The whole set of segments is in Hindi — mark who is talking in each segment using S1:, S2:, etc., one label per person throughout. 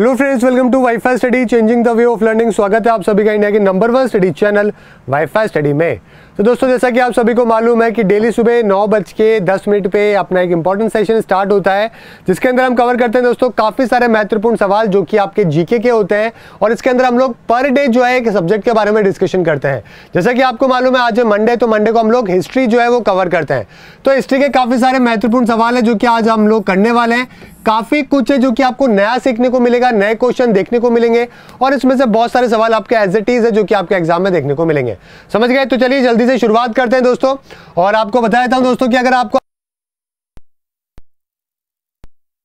S1: Hello friends welcome to WiFi study changing the way of learning स्वागत है आप सभी का इंडिया के number one study channel WiFi study में तो दोस्तों, जैसा कि आप सभी को मालूम है कि डेली सुबह नौ बज के दस मिनट पे अपना एक इंपॉर्टेंट सेशन स्टार्ट होता है, जिसके अंदर हम कवर करते हैं दोस्तों काफ़ी सारे महत्वपूर्ण सवाल जो कि आपके जीके के होते हैं, और इसके अंदर हम लोग पर डे जो है एक सब्जेक्ट के बारे में डिस्कशन करते हैं। जैसा कि आपको मालूम है, आज है मंडे तो मंडे को हम लोग हिस्ट्री जो है वो कवर करते हैं। तो हिस्ट्री के काफ़ी सारे महत्वपूर्ण सवाल है जो कि आज हम लोग करने वाले हैं। काफ़ी कुछ है जो कि आपको नया सीखने को मिलेगा, नए क्वेश्चन देखने को मिलेंगे और इसमें से बहुत सारे सवाल आपके एज इट इज़ है जो कि आपके एग्ज़ाम में देखने को मिलेंगे। समझ गए? तो चलिए जल्दी से शुरुआत करते हैं दोस्तों। और आपको बता देता हूँ दोस्तों कि अगर आपको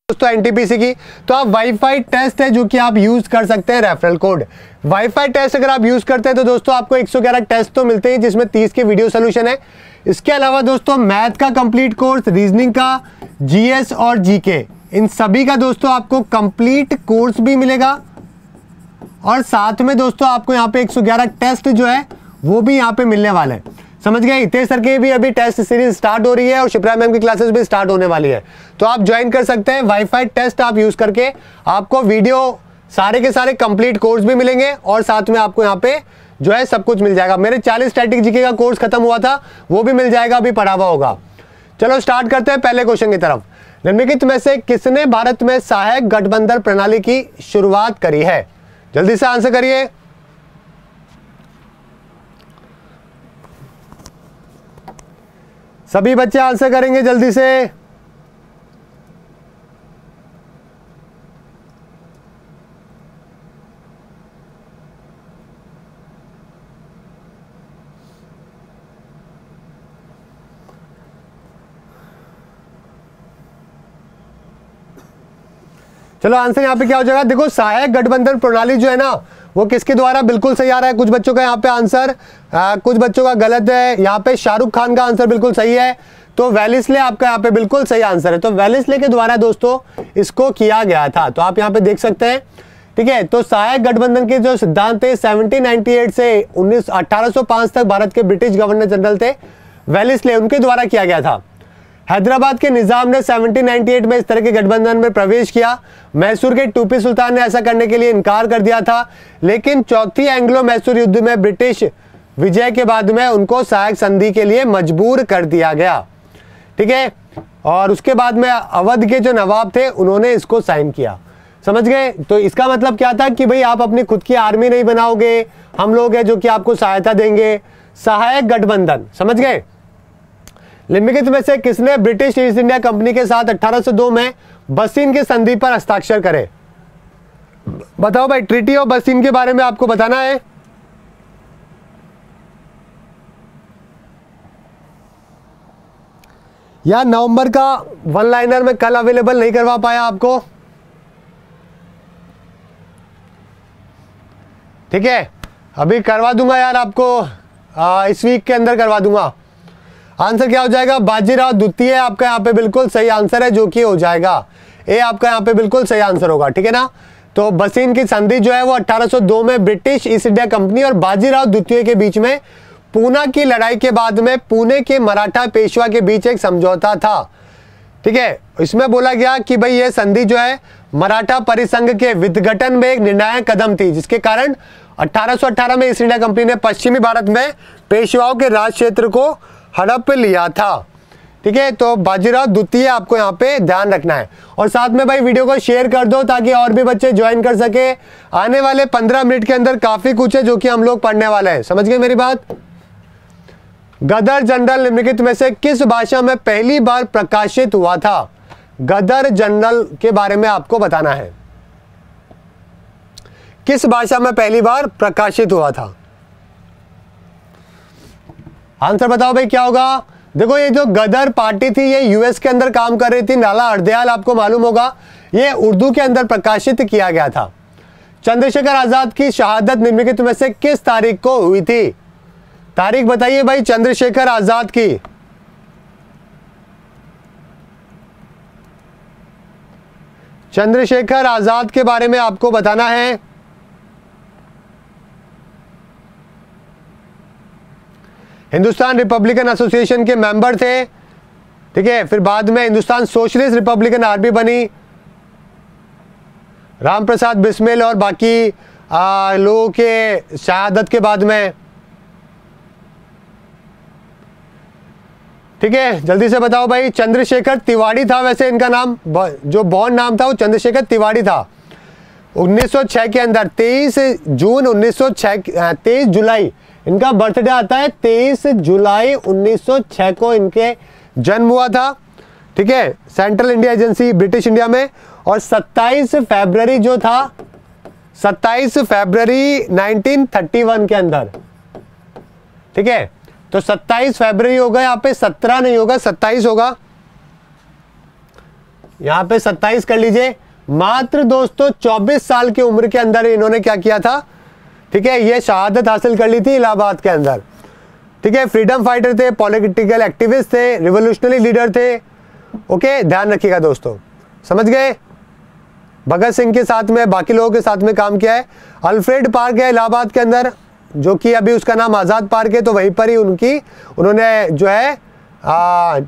S1: दोस्तों एनटीपीसी की तो आप वाईफाई टेस्ट है जो कि आप यूज़ कर सकते हैं रेफरल कोड वाईफाई टेस्ट अगर आप यूज़ करते हैं तो दोस्तों आपको 111 टेस्ट तो मिलते हैं, जिसमें 30 के वीडियो सोल्यूशन है। इसके अलावा दोस्तों मैथ का कंप्लीट कोर्स रीजनिंग का जीएस और जीके इन सभी का दोस्तों आपको कंप्लीट कोर्स भी मिलेगा। और साथ में दोस्तों आपको यहाँ पे 111 टेस्ट जो है, वो भी यहाँ पे मिलने वाले हैं। समझ गए? हितेश सर के भी अभी टेस्ट सीरीज़ स्टार्ट हो रही है और शिप्रा मैम की क्लासेस भी स्टार्ट होने वाली है। तो आप ज्वाइन कर सकते हैं। वाईफाई टेस्ट आप यूज़ करके आपको वीडियो सारे के सारे कंप्लीट कोर्स भी मिलेंगे और साथ में आपको यहाँ पे जो है सब कुछ मिल जाएगा। मेरे 40 स्टैटिक जीके का कोर्स खत्म हुआ था, वो भी मिल जाएगा, अभी पढ़ा हुआ होगा। चलो स्टार्ट करते हैं पहले क्वेश्चन की तरफ़। निम्नलिखित में से किसने भारत में सहायक गठबंधन प्रणाली की शुरुआत करी है? जल्दी से आंसर करिए। सभी बच्चे आंसर करेंगे जल्दी से। चलो आंसर यहाँ पे क्या हो जाएगा? देखो सहायक गठबंधन प्रणाली जो है ना वो किसके द्वारा बिल्कुल सही आ रहा है? कुछ बच्चों का यहाँ पे आंसर आ, कुछ बच्चों का गलत है। यहाँ पे शाहरुख खान का आंसर बिल्कुल सही है। तो वेलिसले आपका यहाँ पे बिल्कुल सही आंसर है। तो वेलिसले के द्वारा दोस्तों इसको किया गया था। तो आप यहाँ पे देख सकते हैं। ठीक है तो सहायक गठबंधन के जो सिद्धांत थे 1798 से 19 1805 तक भारत के ब्रिटिश गवर्नर जनरल थे। वेलिसले उनके द्वारा किया गया था। हैदराबाद के निज़ाम ने 1798 में इस तरह के गठबंधन में प्रवेश किया। मैसूर के टूपी सुल्तान ने ऐसा करने के लिए इनकार कर दिया था, लेकिन चौथी एंग्लो मैसूर युद्ध में ब्रिटिश विजय के बाद में उनको सहायक संधि के लिए मजबूर कर दिया गया। ठीक है? और उसके बाद में अवध के जो नवाब थे, उन्होंने इसको साइन किया। समझ गए? तो इसका मतलब क्या था कि भाई आप अपनी खुद की आर्मी नहीं बनाओगे, हम लोग हैं जो कि आपको सहायता देंगे। सहायक गठबंधन, समझ गए? निम्नलिखित में से किसने ब्रिटिश ईस्ट इंडिया कंपनी के साथ 1802 में बसीन की संधि पर हस्ताक्षर करे? बताओ भाई ट्रिटी ऑफ़ बसीन के बारे में आपको बताना है। या नवंबर का वन लाइनर में कल अवेलेबल नहीं करवा पाया आपको? ठीक है अभी करवा दूँगा यार आपको आ, इस वीक के अंदर करवा दूँगा। आंसर क्या हो जाएगा? बाजीराव द्वितीय आपका यहाँ पे बिल्कुल सही आंसर है, जो कि हो जाएगा। ए आपका यहाँ पे बिल्कुल सही आंसर होगा, ठीक है ना? तो बसीन की संधि जो है वो 1802 में ब्रिटिश ईस्ट इंडिया कंपनी और बाजीराव द्वितीय के बीच में पूना की लड़ाई के बाद में पुणे के मराठा पेशवा के बीच एक समझौता था। ठीक है? इसमें बोला गया कि भाई ये संधि जो है मराठा परिसंघ के विघटन में एक निर्णायक कदम थी, जिसके कारण 1818 में ईस्ट इंडिया कंपनी ने पश्चिमी भारत में पेशवाओं के राज क्षेत्र को हड़प लिया था। ठीक है? तो बाजीराव द्वितीय आपको यहाँ पे ध्यान रखना है। और साथ में भाई वीडियो को शेयर कर दो ताकि और भी बच्चे ज्वाइन कर सके। आने वाले पंद्रह मिनट के अंदर काफ़ी कुछ है जो कि हम लोग पढ़ने वाले हैं। समझ गए मेरी बात? गदर जनरल निम्नलिखित में से किस भाषा में पहली बार प्रकाशित हुआ था? गदर जनरल के बारे में आपको बताना है। किस भाषा में पहली बार प्रकाशित हुआ था? आंसर बताओ भाई, क्या होगा? देखो, ये जो गदर पार्टी थी, ये यूएस के अंदर काम कर रही थी, नाला अर्दयाल आपको मालूम होगा, ये उर्दू के अंदर प्रकाशित किया गया था। चंद्रशेखर आज़ाद की शहादत निम्नलिखित में से किस तारीख को हुई थी? तारीख बताइए भाई, चंद्रशेखर आज़ाद की। चंद्रशेखर आज़ाद के बारे में आपको बताना है। हिंदुस्तान रिपब्लिकन एसोसिएशन के मेंबर थे। ठीक है, फिर बाद में हिंदुस्तान सोशलिस्ट रिपब्लिकन आर्मी बनी। राम प्रसाद बिस्मिल और बाकी लोगों के शहादत के बाद में। ठीक है, जल्दी से बताओ भाई, चंद्रशेखर तिवाड़ी था वैसे इनका नाम जो बॉन नाम था वो चंद्रशेखर तिवाड़ी था। 1906 के अंदर 23 जून 1906 23 जुलाई इनका बर्थडे आता है 23 जुलाई 1906 को इनके जन्म हुआ था, ठीक है? Central India agency British India में। और 27 फरवरी जो था 27 फरवरी 1931 के अंदर, ठीक है? तो 27 फरवरी होगा, यहाँ पे 17 नहीं होगा 27 होगा। यहाँ पे 27 कर लीजिए। मात्र दोस्तों 24 साल की उम्र के अंदर इन्होंने क्या किया था? ठीक है, ये शहादत हासिल कर ली थी इलाहाबाद के अंदर। ठीक है फ्रीडम फाइटर थे पॉलिटिकल एक्टिविस्ट थे रिवोल्यूशनरी लीडर थे। ओके ध्यान रखिएगा दोस्तों। समझ गए? भगत सिंह के साथ में, बाकी लोगों के साथ में काम किया है। अल्फ्रेड पार्क है इलाहाबाद के अंदर, जो कि अभी उसका नाम आज़ाद पार्क है तो वहीं पर ही उनकी, उन्होंने जो है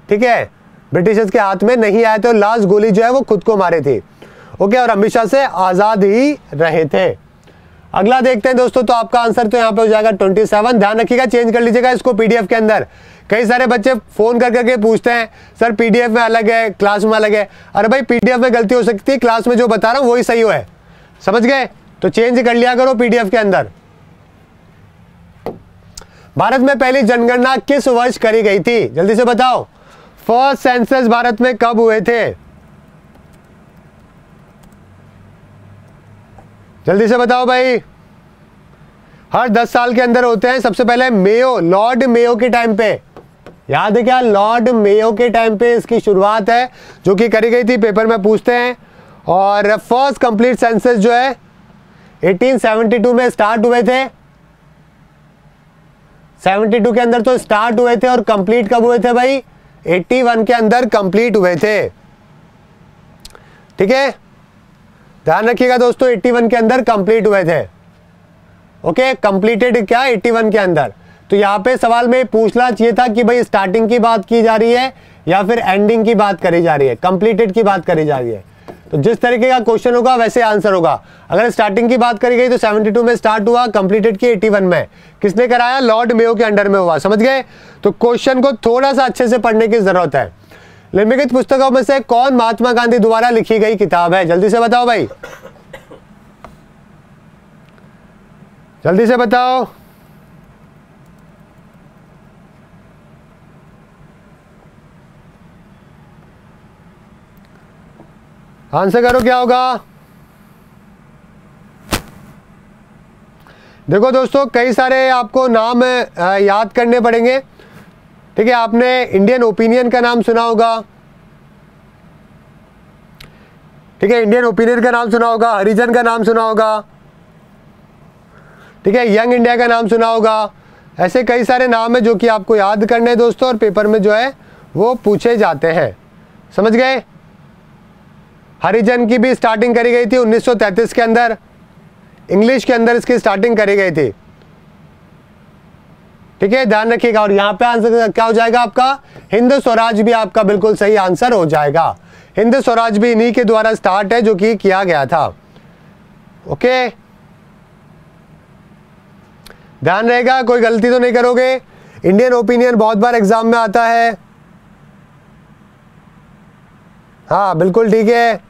S1: ठीक है, ब्रिटिशर्स के हाथ में नहीं आए थे तो लास्ट गोली जो है वो खुद को मारे थे। ओके और हमेशा से आज़ाद ही रहे थे। अगला देखते हैं दोस्तों तो आपका आंसर तो यहाँ पे हो जाएगा 27 ध्यान रखिएगा चेंज कर लीजिएगा इसको पीडीएफ के अंदर। कई सारे बच्चे फ़ोन कर करके पूछते हैं, सर पीडीएफ में अलग है क्लास में अलग है? अरे भाई पीडीएफ में गलती हो सकती है क्लास में जो बता रहा हूँ, वही सही हो है। समझ गए? तो चेंज कर लिया करो पीडीएफ के अंदर। भारत में पहली जनगणना किस वर्ष करी गई थी? जल्दी से बताओ। फ़र्स्ट सेंसस भारत में कब हुए थे? जल्दी से बताओ भाई। हर दस साल के अंदर होते हैं, सबसे पहले मेयो, लॉर्ड मेयो के टाइम पे। याद है क्या? लॉर्ड मेयो के टाइम पे इसकी शुरुआत है, जो कि करी गई थी पेपर में पूछते हैं। और फ़र्स्ट कंप्लीट सेंसस जो है 1872 में स्टार्ट हुए थे। 72 के अंदर तो स्टार्ट हुए थे और कंप्लीट कब हुए थे भाई? 81 के अंदर कंप्लीट हुए थे। ठीक है? ध्यान रखिएगा दोस्तों 81 के अंदर कंप्लीट हुए थे। ओके कंप्लीटेड क्या 81 के अंदर? तो यहाँ पे सवाल में पूछना चाहिए था कि भाई स्टार्टिंग की बात की जा रही है या फिर एंडिंग की बात करी जा रही है? कंप्लीटेड की बात करी जा रही है। तो जिस तरीके का क्वेश्चन होगा, वैसे आंसर होगा। अगर स्टार्टिंग की बात करी गई तो 72 में स्टार्ट हुआ कंप्लीटेड की 81 में। किसने कराया? लॉर्ड मेयो के अंडर में हुआ। समझ गए? तो क्वेश्चन को थोड़ा सा अच्छे से पढ़ने की ज़रूरत है। निम्नलिखित पुस्तकों में से कौन महात्मा गांधी द्वारा लिखी गई किताब है? जल्दी से बताओ भाई। जल्दी से बताओ। आंसर करो क्या होगा। देखो दोस्तों, कई सारे आपको नाम याद करने पड़ेंगे। ठीक है, आपने इंडियन ओपिनियन का नाम सुना होगा। ठीक है इंडियन ओपिनियन का नाम सुना होगा हरिजन का नाम सुना होगा। ठीक है यंग इंडिया का नाम सुना होगा। ऐसे कई सारे नाम है जो कि आपको याद करने हैं दोस्तों, और पेपर में जो है, वो पूछे जाते हैं। समझ गए? हरिजन की भी स्टार्टिंग करी गई थी 1933 के अंदर। इंग्लिश के अंदर इसकी स्टार्टिंग करी गई थी। ठीक है? ध्यान रखिएगा। और यहाँ पे आंसर क्या हो जाएगा आपका? हिंद स्वराज भी आपका बिल्कुल सही आंसर हो जाएगा। हिंद स्वराज भी इन्हीं के द्वारा स्टार्ट है जो कि किया गया था। ओके? ध्यान रहेगा, कोई गलती तो नहीं करोगे? इंडियन ओपिनियन बहुत बार एग्ज़ाम में आता है। हाँ बिल्कुल ठीक है।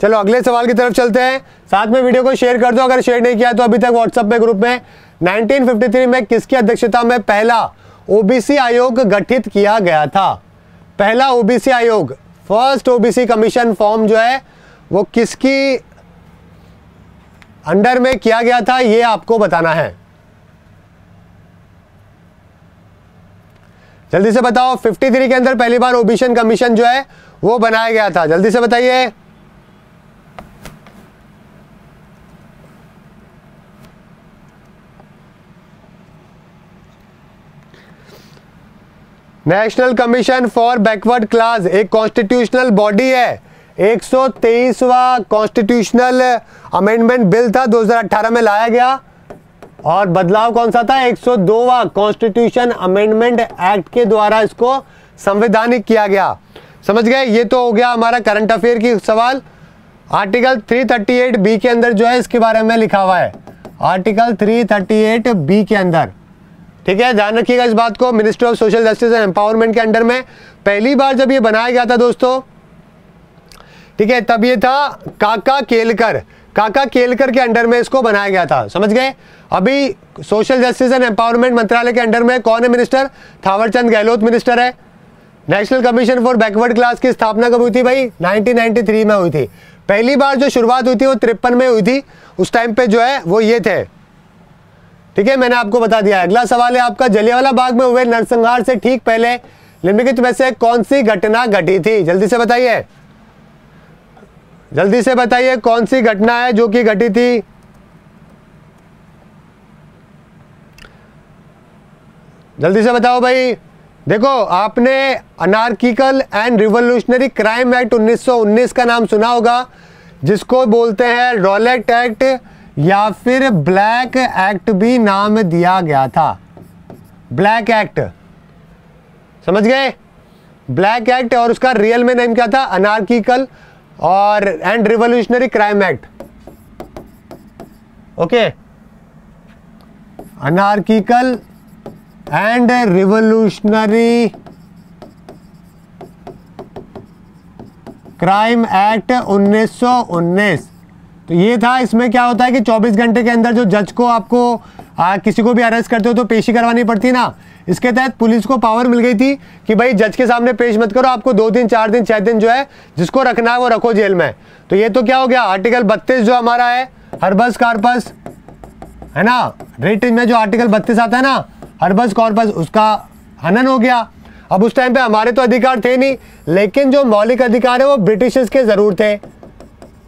S1: चलो, अगले सवाल की तरफ़ चलते हैं। साथ में वीडियो को शेयर कर दो। अगर शेयर नहीं किया तो अभी तक व्हाट्सएप पे ग्रुप में 1953 में किसकी अध्यक्षता में पहला ओबीसी आयोग गठित किया गया था? पहला ओबीसी आयोग फ़र्स्ट ओबीसी कमीशन फॉर्म जो है, वो किसकी अंडर में किया गया था, ये आपको बताना है। जल्दी से बताओ 53 के अंदर पहली बार ओबीसी कमीशन जो है, वो बनाया गया था। जल्दी से बताइए। National commission for backward class, एक कॉन्स्टिट्यूशनल बॉडी है। 123वां कॉन्स्टिट्यूशनल अमेंडमेंट बिल था 2018 में लाया गया। और बदलाव कौन सा था? 102वां कॉन्स्टिट्यूशन अमेंडमेंट एक्ट के द्वारा इसको संवैधानिक किया गया। समझ गए? ये तो हो गया हमारा करंट अफेयर की सवाल। आर्टिकल 338 बी के अंदर जो है, इसके बारे में लिखा हुआ है। आर्टिकल 338 बी के अंदर। ठीक है, ध्यान रखिएगा इस बात को। Ministry of social justice and empowerment के अंडर में पहली बार जब ये बनाया गया था दोस्तों, ठीक है, तब ये था काका केलकर। काका केलकर के अंडर में इसको बनाया गया था, समझ गए? अभी सोशल जस्टिस एंड एम्पावरमेंट मंत्रालय के अंडर में कौन है मिनिस्टर थावरचंद गहलोत मिनिस्टर है। National commission for backward class की स्थापना कब हुई थी भाई? 1993 में हुई थी। पहली बार जो शुरुआत हुई थी वो तिरपन में हुई थी। उस टाइम पे जो है वो ये थे। ठीक है, मैंने आपको बता दिया। अगला सवाल है आपका, जलियावाला बाग में हुए नरसंहार से ठीक पहले निम्नलिखित में से कौन सी घटना घटी थी? जल्दी से बताइए। जल्दी से बताइए कौन सी घटना है जो कि घटी थी? जल्दी से बताओ भाई। देखो, आपने anarchical and revolutionary crime act 1919 का नाम सुना होगा, जिसको बोलते हैं रॉलेट एक्ट या फिर ब्लैक एक्ट भी नाम दिया गया था। Black act. समझ गए? ब्लैक एक्ट और उसका रियल में नेम क्या था? अनार्किकल और and revolutionary crime act okay anarchical and revolutionary crime act 1919 तो ये था इसमें क्या होता है कि 24 घंटे के अंदर जो जज को आपको आ, किसी को भी अरेस्ट करते हो तो पेशी करवानी पड़ती ना। इसके तहत पुलिस को पावर मिल गई थी कि भाई जज के सामने पेश मत करो आपको दो दिन चार दिन छह दिन जो है जिसको रखना है वो रखो जेल में। तो ये तो क्या हो गया आर्टिकल बत्तीस जो हमारा है हरबस कार्पस है ना? रेट में जो आर्टिकल बत्तीस आता है ना हरबस कॉर्पस उसका हनन हो गया। अब उस टाइम पे हमारे तो अधिकार थे नहीं लेकिन जो मौलिक अधिकार है वो ब्रिटिशर्स के ज़रूर थे।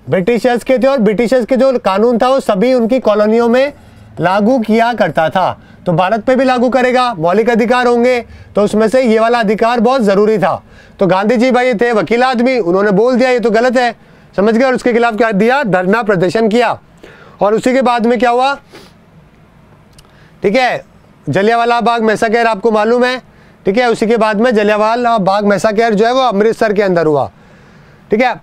S1: ब्रिटिशर्स के थे और ब्रिटिशर्स के जो कानून था, वो सभी उनकी कॉलोनियों में लागू किया करता था। तो भारत पे भी लागू करेगा, मौलिक अधिकार होंगे तो उसमें से ये वाला अधिकार बहुत ज़रूरी था। तो गांधी जी भाई थे, वकील आदमी, उन्होंने बोल दिया, ये तो गलत है। समझ गए, और उसके खिलाफ क्या दिया, धरना प्रदर्शन किया। और उसी के बाद में क्या हुआ? ठीक है, जलियावाला बाग मैसाकेर आपको मालूम है। ठीक है, उसी के बाद में जलियावाला बाग मैसाकेर जो है, वो अमृतसर के अंदर हुआ। ठीक है?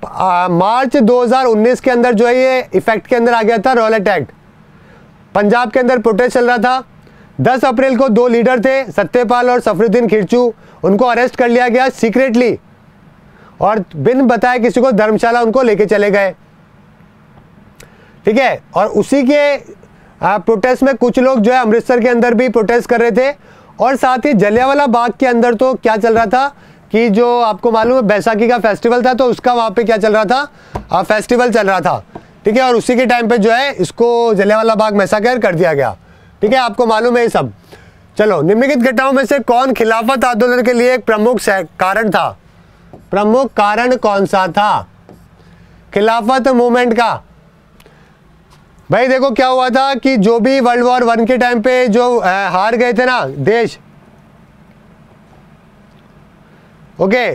S1: मार्च 2019 के अंदर जो है ये इफ़ेक्ट के अंदर आ गया था रॉयलेट एक्ट पंजाब के अंदर प्रोटेस्ट चल रहा था। 10 अप्रैल को दो लीडर थे, सत्यपाल और सफरुद्दीन खिरचू। उनको अरेस्ट कर लिया गया सीक्रेटली और बिन बताए किसी को धर्मशाला उनको लेके चले गए। ठीक है? और उसी के प्रोटेस्ट में कुछ लोग जो है अमृतसर के अंदर भी प्रोटेस्ट कर रहे थे। और साथ ही जलियावाला बाग के अंदर तो क्या चल रहा था? कि जो आपको मालूम है बैसाखी का फेस्टिवल था तो उसका वहाँ पे क्या चल रहा था? आ, फेस्टिवल चल रहा था। ठीक है और उसी के टाइम पे जो है इसको जलियावाला बाग मैसाकर कर दिया गया। ठीक है आपको मालूम है ये सब। चलो निम्नलिखित घटनाओं में से कौन खिलाफत आंदोलन के लिए एक प्रमुख कारण था? प्रमुख कारण कौन सा था? खिलाफत मूवमेंट का। भाई देखो क्या हुआ था कि जो भी वर्ल्ड वॉर वन के टाइम पे जो हार गए थे ना देश ओके।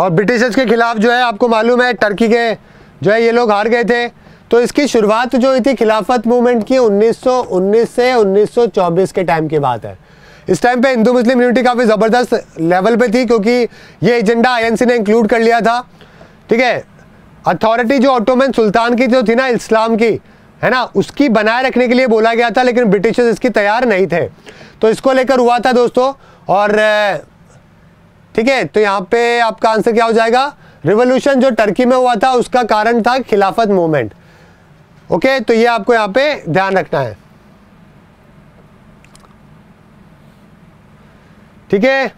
S1: और ब्रिटिशर्स के खिलाफ जो है, आपको मालूम है, टर्की के जो है, ये लोग हार गए थे। तो इसकी शुरुआत जो हुई थी खिलाफत मूवमेंट की 1919 से 1924 के टाइम की बात है। इस टाइम पे हिंदू मुस्लिम यूनिटी काफ़ी ज़बरदस्त लेवल पे थी, क्योंकि ये एजेंडा आईएनसी ने इंक्लूड कर लिया था। ठीक है? अथॉरिटी जो ऑटोमन सुल्तान की जो थी ना, इस्लाम की, है ना, उसकी बनाए रखने के लिए बोला गया था, लेकिन ब्रिटिशर्स इसकी तैयार नहीं थे। तो इसको लेकर हुआ था दोस्तों, और ठीक है तो यहाँ पे आपका आंसर क्या हो जाएगा? रिवोल्यूशन जो टर्की में हुआ था, उसका कारण था खिलाफत मूवमेंट ओके तो ये आपको यहाँ पे ध्यान रखना है। ठीक है?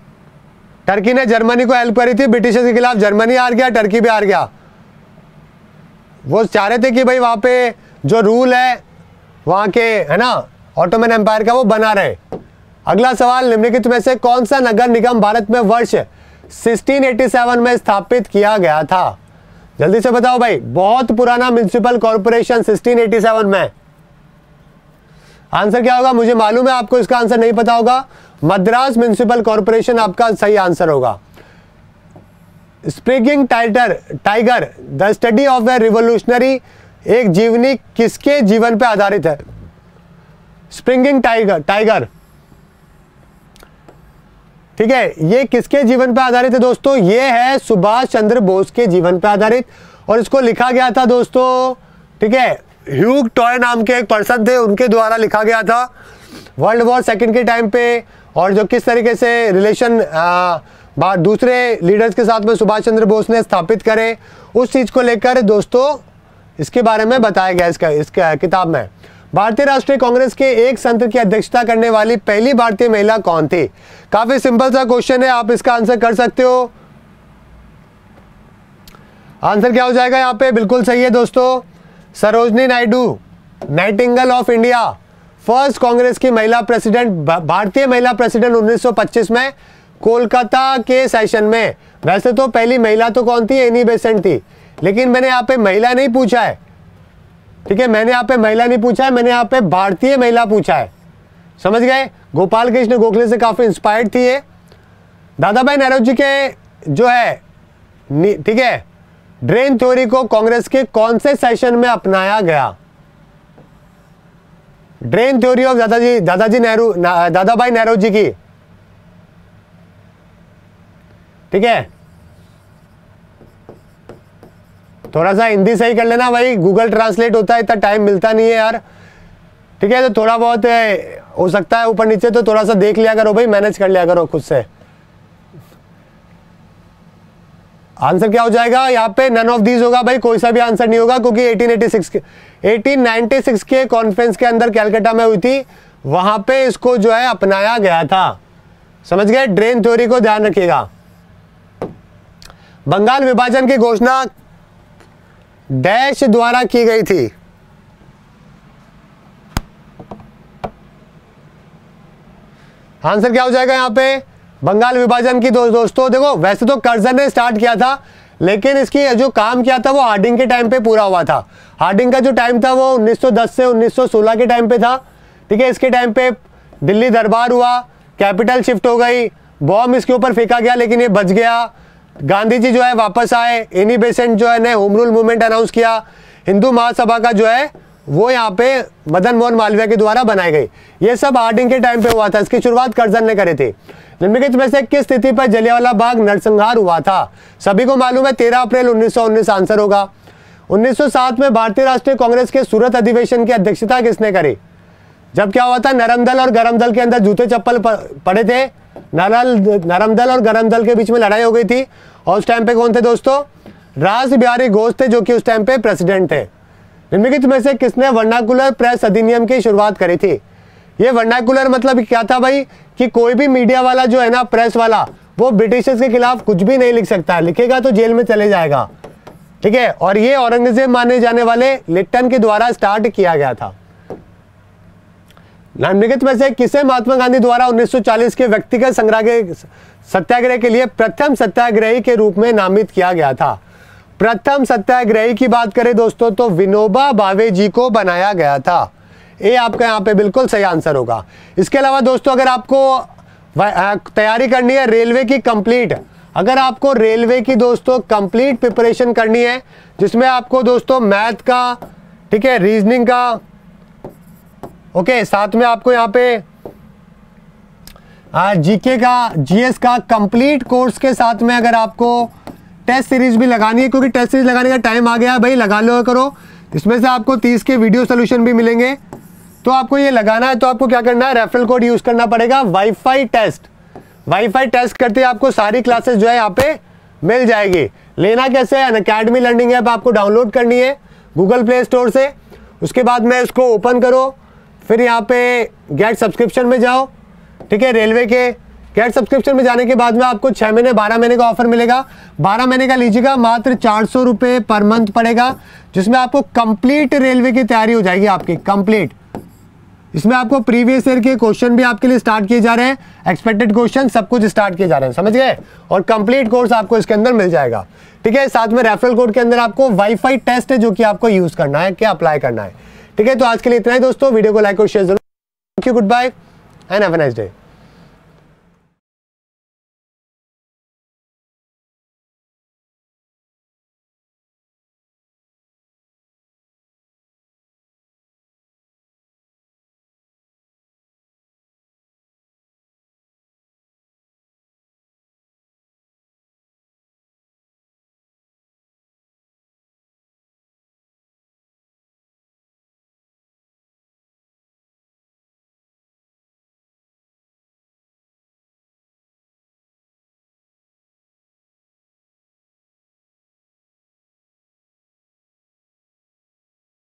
S1: टर्की ने जर्मनी को हेल्प करी थी ब्रिटिशर्स के खिलाफ जर्मनी हार गया टर्की भी हार गया। वो चाह रहे थे कि भाई वहाँ पे जो रूल है, वहाँ के, है ना ऑटोमन एम्पायर का वो बना रहे। अगला सवाल, निम्नलिखित में से कौन सा नगर निगम भारत में वर्ष 1687 में स्थापित किया गया था? जल्दी से बताओ भाई, बहुत पुराना म्यूनिसिपल कॉर्पोरेशन 1687 में। आंसर क्या होगा? मुझे मालूम है, आपको इसका आंसर नहीं पता होगा। मद्रास म्यूनिसिपल कॉर्पोरेशन आपका सही आंसर होगा। Springing टाइटर tiger the study of a revolutionary एक जीवनी किसके जीवन पर आधारित है? स्प्रिंगिंग टाइगर टाइगर ठीक है, ये किसके जीवन पर आधारित है दोस्तों? ये है सुभाष चंद्र बोस के जीवन पर आधारित। और इसको लिखा गया था दोस्तों, ठीक है, ह्यूग टॉय नाम के एक पर्सन थे, उनके द्वारा लिखा गया था वर्ल्ड वॉर सेकंड के टाइम पे। और जो किस तरीके से रिलेशन दूसरे लीडर्स के साथ में सुभाष चंद्र बोस ने स्थापित करे, उस चीज़ को लेकर दोस्तों, इसके बारे में बताया गया, इसका इसका, किताब में। भारतीय राष्ट्रीय कांग्रेस के एक संत की अध्यक्षता करने वाली पहली भारतीय महिला कौन थी? काफ़ी सिंपल सा क्वेश्चन है, आप इसका आंसर कर सकते हो। आंसर क्या हो जाएगा यहाँ पे? बिल्कुल सही है दोस्तों। Sarojini Naidu, nightingale of India, first Congress की महिला प्रेसिडेंट भारतीय महिला प्रेसिडेंट 1925 में, कोलकाता के सेशन में। वैसे तो पहली महिला तो कौन थी? एनी बेसेंट थी। लेकिन मैंने यहाँ पे महिला नहीं पूछा है। ठीक है, मैंने यहाँ पे महिला नहीं पूछा है, मैंने यहाँ पे भारतीय महिला पूछा है। समझ गए? गोपाल कृष्ण गोखले से काफ़ी इंस्पायर्ड थी ये। दादा भाई नेहरू जी के जो है ठीक है ड्रेन थ्योरी को कांग्रेस के कौन से सेशन में अपनाया गया? ड्रेन थ्योरी ऑफ़ दादाजी दादाजी नेहरू दादा भाई नेहरू जी की। ठीक है? थोड़ा सा हिंदी सही कर लेना भाई। गूगल ट्रांसलेट होता है, इतना टाइम मिलता नहीं है यार। ठीक है तो थोड़ा बहुत हो सकता है ऊपर नीचे तो थोड़ा सा देख लिया करो भाई मैनेज कर लिया करो खुद से। आंसर क्या हो जाएगा? यहाँ पे नन ऑफ़ दीज होगा भाई, कोई सा भी आंसर नहीं होगा, क्योंकि 1886 के 1896 के कॉन्फ्रेंस के अंदर कैलकाटा में हुई थी। वहाँ पे इसको जो है अपनाया गया था। समझ गए? ड्रेन थ्योरी को ध्यान रखिएगा। बंगाल विभाजन की घोषणा डैश द्वारा की गई थी। आंसर क्या हो जाएगा यहाँ पे? बंगाल विभाजन की दो, दोस्तों देखो वैसे तो कर्जन ने स्टार्ट किया था लेकिन इसकी जो काम किया था वो हार्डिंग के टाइम पे पूरा हुआ था। हार्डिंग का जो टाइम था वो 1910 से 1916 के टाइम पे था। ठीक है इसके टाइम पे दिल्ली दरबार हुआ कैपिटल शिफ्ट हो गई बॉम्ब इसके ऊपर फेंका गया लेकिन ये बच गया। गांधी जी जो है वापस आए एनी बेसेंट जो है ने होम रूल मूवमेंट अनाउंस किया। हिंदू महासभा का जो है, वो यहाँ पे मदन मोहन मालवीय के द्वारा बनाई गई। ये सब हार्डिंग के टाइम पे हुआ था, इसकी शुरुआत कर्जन ने करी थी। निम्नलिखित में से किस स्थिति पर जलियावाला बाग नरसंहार हुआ था? सभी को मालूम है, तेरह अप्रैल 1919 आंसर होगा। 1907 में भारतीय राष्ट्रीय कांग्रेस के सूरत अधिवेशन की अध्यक्षता किसने करी? जब क्या हुआ था, नरम दल और गरम दल के अंदर जूते चप्पल पड़े थे नरल नरम दल और गरम दल के बीच में लड़ाई हो गई थी। और उस टाइम पे कौन थे दोस्तों? राज बिहारी घोष थे, जो कि उस टाइम पे प्रेसिडेंट थे। निम्नलिखित में से किसने वर्नाकुलर प्रेस अधिनियम की शुरुआत करी थी? ये वर्नाकुलर मतलब क्या था भाई? कि कोई भी मीडिया वाला जो है ना प्रेस वाला, वो ब्रिटिशर्स के खिलाफ कुछ भी नहीं लिख सकता। लिखेगा तो जेल में चले जाएगा। ठीक है? और ये औरंगज़ेब माने जाने वाले लिट्टन के द्वारा स्टार्ट किया गया था। निम्नलिखित में से किसे महात्मा गांधी द्वारा 1940 के व्यक्तिगत संग्रह सत्याग्रह के लिए प्रथम सत्याग्रही के रूप में नामित किया गया था? प्रथम सत्याग्रही की बात करें दोस्तों तो विनोबा भावे जी को बनाया गया था। ये आपका यहाँ पे बिल्कुल सही आंसर होगा। इसके अलावा दोस्तों, अगर आपको तैयारी करनी है रेलवे की कंप्लीट, अगर आपको रेलवे की दोस्तों कंप्लीट प्रिपरेशन करनी है, जिसमें आपको दोस्तों मैथ का, ठीक है, रीजनिंग का ओके साथ में आपको यहाँ पे जीके का जीएस का कंप्लीट कोर्स के साथ में अगर आपको टेस्ट सीरीज़ भी लगानी है, क्योंकि टेस्ट सीरीज़ लगाने का टाइम आ गया है भाई, लगा लो करो। इसमें से आपको 30 के वीडियो सोल्यूशन भी मिलेंगे। तो आपको ये लगाना है तो आपको क्या करना है रेफरल कोड यूज़ करना पड़ेगा वाईफाई टेस्ट वाईफाई टेस्ट करते आपको सारी क्लासेस जो है यहाँ पे मिल जाएगी। लेना कैसे है अकेडमी लर्निंग ऐप आपको डाउनलोड करनी है गूगल प्ले स्टोर से। उसके बाद में उसको ओपन करो फिर यहाँ पे गेट सब्सक्रिप्शन में जाओ, ठीक है रेलवे के गेट सब्सक्रिप्शन में जाने के बाद में आपको छह महीने, बारह महीने का ऑफ़र मिलेगा। बारह महीने का लीजिएगा, मात्र चार सौ रुपये पर मंथ पड़ेगा, जिसमें आपको कंप्लीट रेलवे की तैयारी हो जाएगी आपकी कंप्लीट इसमें आपको प्रीवियस ईयर के क्वेश्चन भी आपके लिए स्टार्ट किए जा रहे हैं एक्सपेक्टेड क्वेश्चन सब कुछ स्टार्ट किए जा रहे हैं, समझ गए? और कंप्लीट कोर्स आपको इसके अंदर मिल जाएगा, ठीक है? साथ में रेफरल कोड के अंदर आपको वाईफाई टेस्ट है जो कि आपको यूज़ करना है, क्या अप्लाई करना है। ठीक है तो आज के लिए इतना ही दोस्तों। वीडियो को लाइक और शेयर ज़रूर thank you good bye and have a nice day